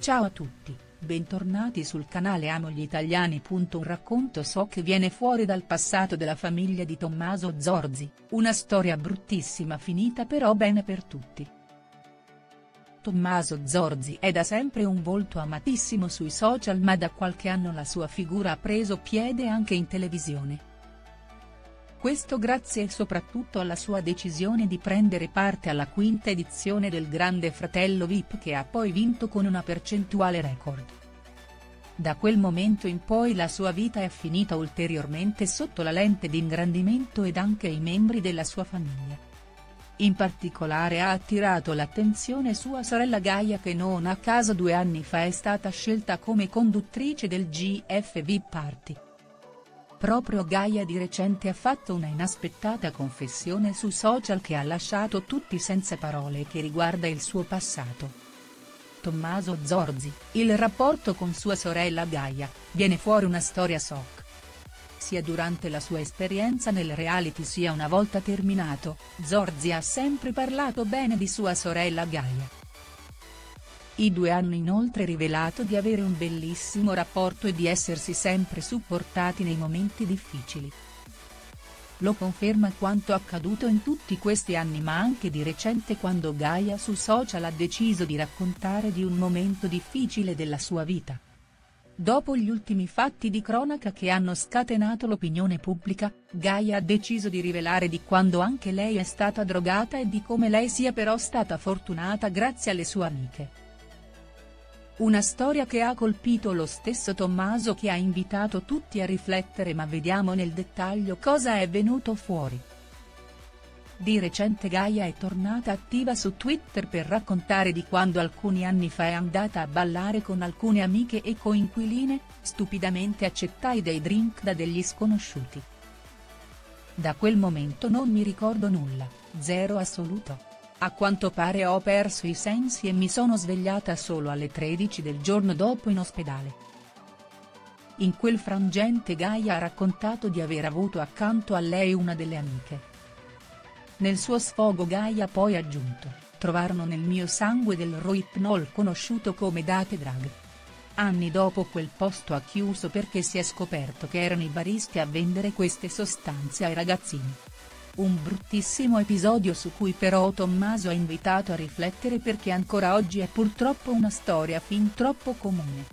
Ciao a tutti, bentornati sul canale Amo gli Italiani. Un racconto so che viene fuori dal passato della famiglia di Tommaso Zorzi, una storia bruttissima finita però bene per tutti. Tommaso Zorzi è da sempre un volto amatissimo sui social ma da qualche anno la sua figura ha preso piede anche in televisione. Questo grazie soprattutto alla sua decisione di prendere parte alla quinta edizione del Grande Fratello Vip che ha poi vinto con una percentuale record. Da quel momento in poi la sua vita è finita ulteriormente sotto la lente di ingrandimento ed anche i membri della sua famiglia. In particolare ha attirato l'attenzione sua sorella Gaia che non a caso due anni fa è stata scelta come conduttrice del GF VIP Party. Proprio Gaia di recente ha fatto una inaspettata confessione su social che ha lasciato tutti senza parole e che riguarda il suo passato. Tommaso Zorzi, il rapporto con sua sorella Gaia, viene fuori una storia soc. Sia durante la sua esperienza nel reality sia una volta terminato, Zorzi ha sempre parlato bene di sua sorella Gaia. I due hanno inoltre rivelato di avere un bellissimo rapporto e di essersi sempre supportati nei momenti difficili. Lo conferma quanto accaduto in tutti questi anni ma anche di recente quando Gaia su social ha deciso di raccontare di un momento difficile della sua vita. Dopo gli ultimi fatti di cronaca che hanno scatenato l'opinione pubblica, Gaia ha deciso di rivelare di quando anche lei è stata drogata e di come lei sia però stata fortunata grazie alle sue amiche. Una storia che ha colpito lo stesso Tommaso che ha invitato tutti a riflettere ma vediamo nel dettaglio cosa è venuto fuori. Di recente Gaia è tornata attiva su Twitter per raccontare di quando alcuni anni fa è andata a ballare con alcune amiche e coinquiline, stupidamente accettai dei drink da degli sconosciuti. Da quel momento non mi ricordo nulla, zero assoluto. A quanto pare ho perso i sensi e mi sono svegliata solo alle 13 del giorno dopo in ospedale. In quel frangente Gaia ha raccontato di aver avuto accanto a lei una delle amiche. Nel suo sfogo Gaia ha poi aggiunto, trovarono nel mio sangue del roipnol conosciuto come date drag. Anni dopo quel posto ha chiuso perché si è scoperto che erano i baristi a vendere queste sostanze ai ragazzini. Un bruttissimo episodio su cui però Tommaso ha invitato a riflettere perché ancora oggi è purtroppo una storia fin troppo comune.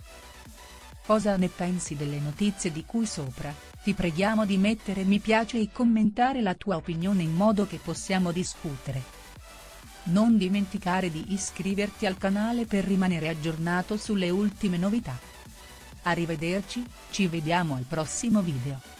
Cosa ne pensi delle notizie di cui sopra? Ti preghiamo di mettere mi piace e commentare la tua opinione in modo che possiamo discutere. Non dimenticare di iscriverti al canale per rimanere aggiornato sulle ultime novità. Arrivederci, ci vediamo al prossimo video.